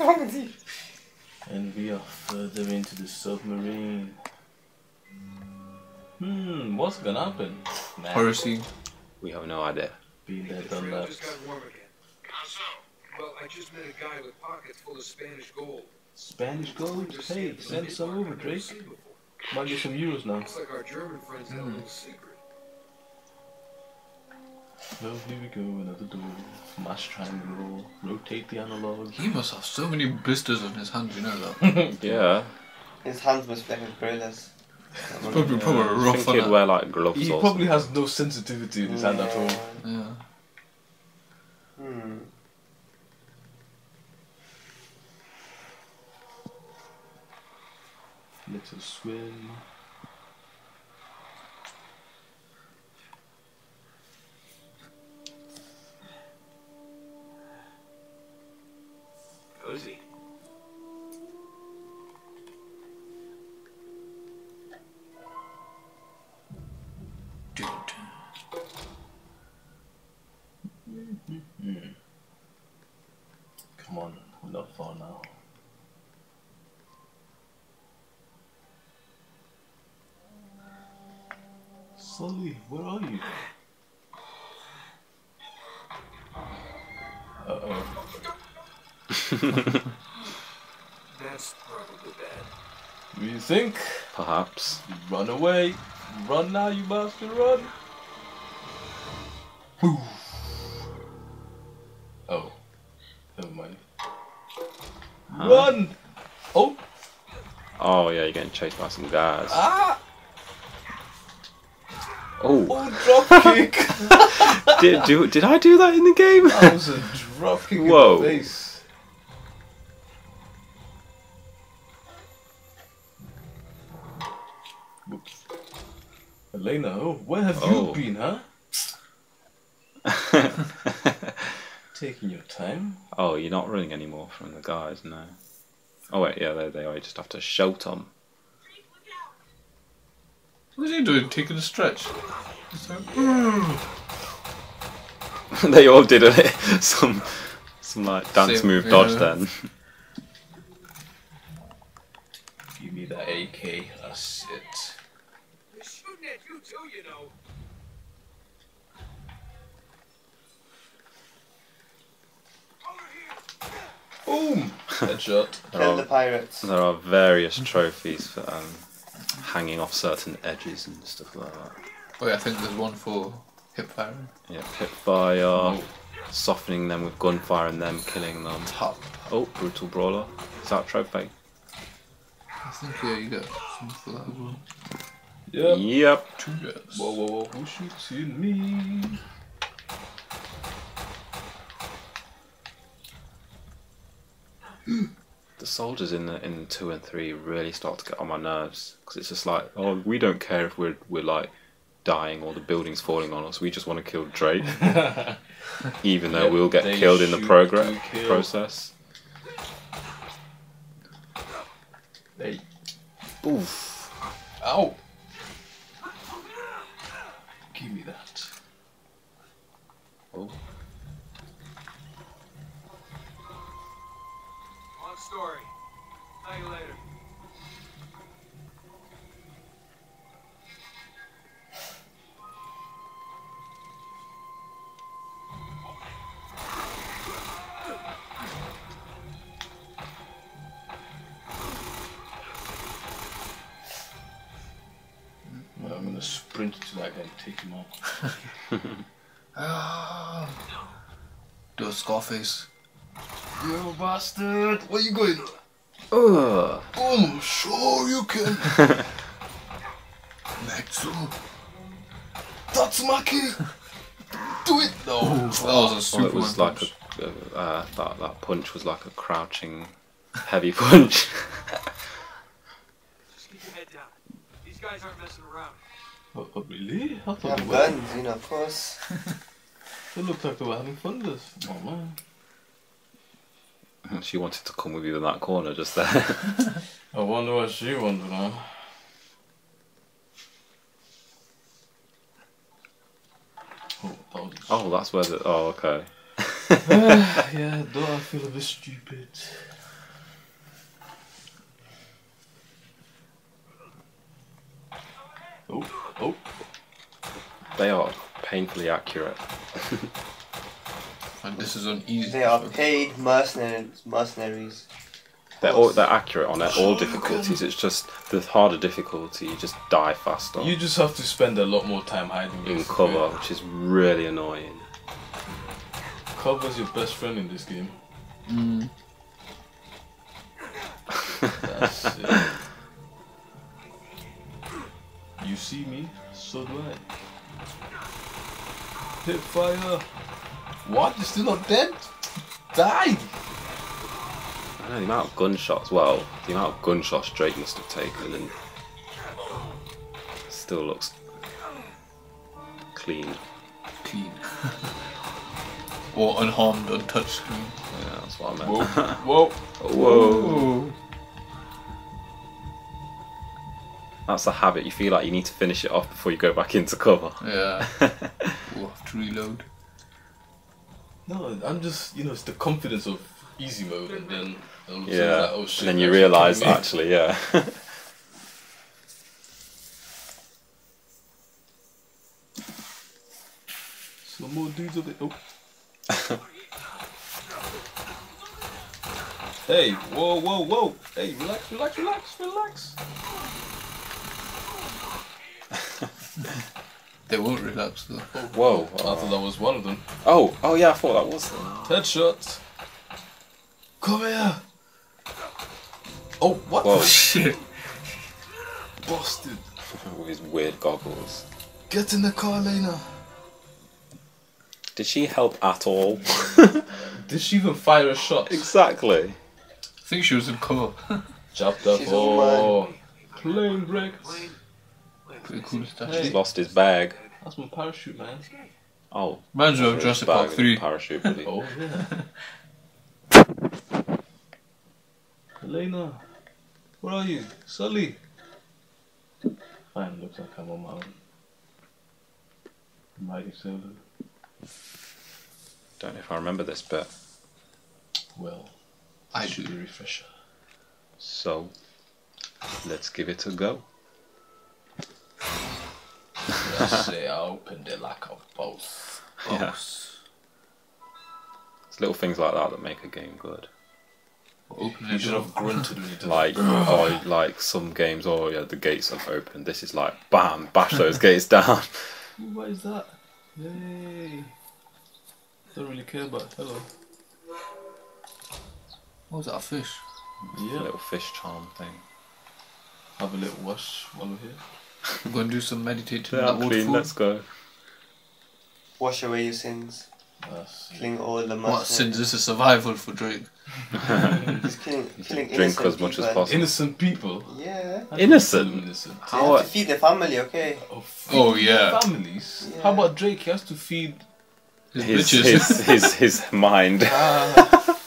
What's wrong with you? And we are further into the submarine. Hmm, what's gonna happen? Man, Horror. We have no idea. been there, done that. just got warm again. How so? Well, I just met a guy with pockets full of Spanish gold. Spanish gold? Hey, send some over, Drake. Might get some euros now. Looks like our German friends had a little secret. Well, here we go, another door. Mash triangle, rotate the analog. He must have so many blisters on his hands, you know that. Yeah. His hands must be like a gorilla's. Probably, probably I rough think on he'd wear like gloves He or probably has no sensitivity in his hand at all. Yeah. Hmm. Let us swim. Cozy. Dude. Come on, we're not far now. Sully, where are you? Uh oh. That's probably bad. Do You think? perhaps. Run away. Run now, you bastard, run. Oh. Never mind. Run! Oh! Oh yeah, you're getting chased by some guys. Ah! Oh, Oh, drop kick! did do did I do that in the game? that was a drop kick Whoa. in the face. Elena, oh, where have Oh. you been, huh? Taking your time. oh, you're not running anymore from the guys, no. Oh wait, yeah, they they are. You just have to shout them. What's he doing? Taking a stretch? Hmm. They all did a some some like dance Same, move dodge yeah. then. Give me that AK, that's it. They're shooting at you too, you know. Boom! Headshot. There Kill the are, pirates. there are various trophies for um, hanging off certain edges and stuff like that. oh yeah, I think there's one for hip firing. Yeah, hip fire, softening them with gunfire and them killing them. Top. Oh, brutal brawler. Is that a trophy? I think yeah, you get some for that as well. Yep. Yep. Two yes. Whoa, whoa, whoa, who shoots in me? The soldiers in the in two and three really start to get on my nerves because it's just like, oh, we don't care if we're we're like dying or the building's falling on us. We just want to kill Drake, even though Yep, we'll get killed in the progress process. Hey. Oof. Ow! Give me that. Oh. Long story. Tell you later. Well, I'm gonna sprint to that guy and take him out. Ah. Do a Scarface. You bastard! Where you going? Ugh. Boom! Sure you can! Maxu. Tatsumaki! Do it! No! That was a Oh, Superman it was like punch. a uh, that that punch was like a crouching heavy punch. Just keep your head down. These guys aren't messing around. Oh, oh, really? I You thought have they were. guns, you know, of course. It looked like they were having fun with us. Oh, man. She wanted to come with you in that corner just there. I wonder what she wanted now. Oh, oh, that's where the. Oh, okay. uh, yeah, don't I feel a bit stupid? Oh, oh. They are painfully accurate. And this is on easy. They are paid mercenaries. Mercenaries. They're all they're accurate on all difficulties. It's just the harder difficulty, you just die faster you just have to spend a lot more time hiding in basically. cover, which is really annoying. Cover's your best friend in this game. Mm. That's it. You see me, so do I. Hit fire. What? You're still not dead? Die! I know the amount of gunshots. Well, the amount of gunshots Drake must have taken, and still looks clean. Clean. or unharmed, untouched screen. Yeah, that's what I Whoa, meant. whoa. Whoa. That's a habit. You feel like you need to finish it off before you go back into cover. Yeah. we'll have to reload. No, I'm just, you know, it's the confidence of easy mode, and then all of a Yeah. like, oh shit. and then you realise actually, yeah. Some more dudes of it. Oh. hey, whoa, whoa, whoa. Hey, relax, relax, relax, relax. They won't relax though. Whoa. I thought that was one of them. Oh, oh yeah, I thought that was. them. Headshot. Come here. Oh, what Whoa. the Shit. busted? With his weird goggles. Get in the car, Lena. Did she help at all? Did she even fire a shot? exactly. I think she was in cover. Chopped up. She's all Oh, plane break. Pretty cool stuff. Hey. He's lost his bag. That's my parachute, man. Oh. Reminds me of his Jurassic bag Park 3. Parachute, buddy. Oh yeah. Elena, where are you? Sully. Fine, looks like I'm on my own. Mighty solo. Don't know if I remember this but. Well, I should do. be a refresher. So, let's give it a go. Let's I opened it like a boss. Yeah. It's little things like that that make a game good. Open You should have grunted when you did Like, oh, like some games, oh yeah, the gates have opened. This is like, bam, bash those gates down. What is that? Yay! Don't really care about hello. Oh, what was that, a fish? Yeah. Little fish charm thing. Have a little wash while we're here. I'm gonna do some meditating Yeah, that clean, waterfall. let's go. Wash away your sins. That's Killing all the mercenaries. What since this is survival for Drake? He's killing, killing Drink innocent as much as people. possible. innocent people. Yeah. How Innocent? do Innocent. They How? have to feed their family, okay? Oh, Oh, yeah. Families. Yeah. How about Drake? He has to feed. His, His, his, his, his mind. Ah.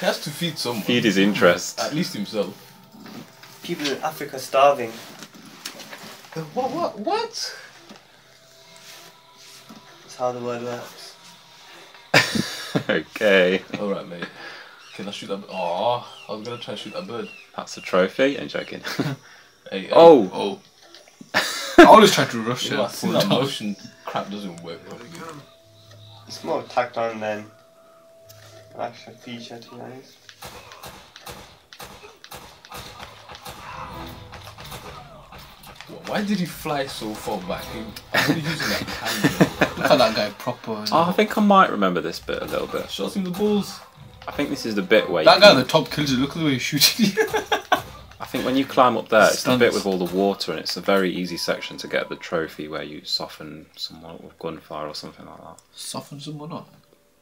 he has to feed someone. Feed his interest. At least himself. People in Africa starving. What? What? What? That's how the world works. okay. All right, mate. Can I shoot that? Oh, I was gonna try to shoot that bird. That's a trophy. I'm joking. Hey. hey, oh! Oh. I always try to rush You I it. think that motion crap doesn't work properly. It's more tacked on than an actual feature, to be honest. Why did he fly so far back? He, I'm only using that camera. Look at that guy proper. Oh, I think I might remember this bit a little bit. Shots in the balls. I think this is the bit where that guy at the top kills you. Look at the way he's shooting you. I think when you climb up there, it's the bit with all the water, and it's a very easy section to get the trophy where you soften someone up with gunfire or something like that. Soften someone up.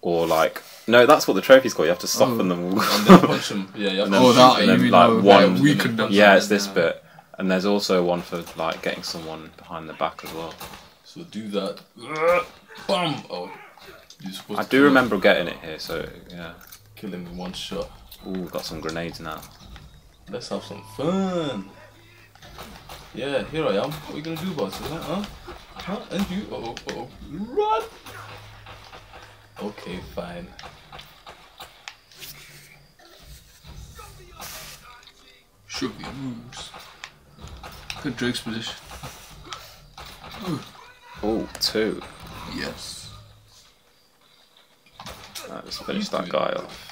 Or like, no, that's what the trophy's called. You have to soften oh. them. And then punch him. Yeah, yeah. And then- Oh, that, and you then, like, one- like, weakened them. yeah, it's this Yeah. bit, and there's also one for like getting someone behind the back as well. So do that. Bam! Oh. I do remember getting it here, so yeah. Kill him in one shot. Ooh, got some grenades now. Let's have some fun. Yeah, here I am. What are you gonna do about it? Huh? Huh? And you? Oh, oh, oh. Run! Okay, fine. Show me your moves. Good Drake's position. Oh, two. Yes. Right, let's finish that guy off.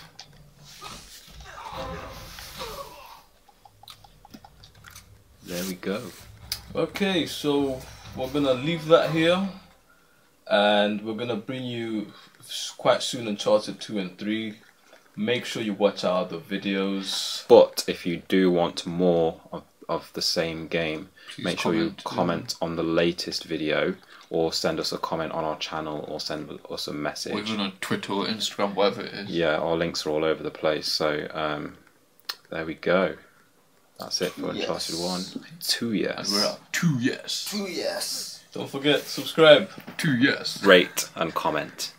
There we go. Okay, so we're gonna leave that here, and we're gonna bring you quite soon Uncharted two and three. Make sure you watch our other videos. But if you do want more of, of the same game, Please make sure you comment, comment on the latest video or send us a comment on our channel or send us a message. Or even on Twitter or Instagram, whatever it is. Yeah, our links are all over the place. So um, there we go. That's it for Uncharted Yes. 1. Two And yes. we're at two yes. Yes. Don't forget subscribe. Two yes. Rate and comment.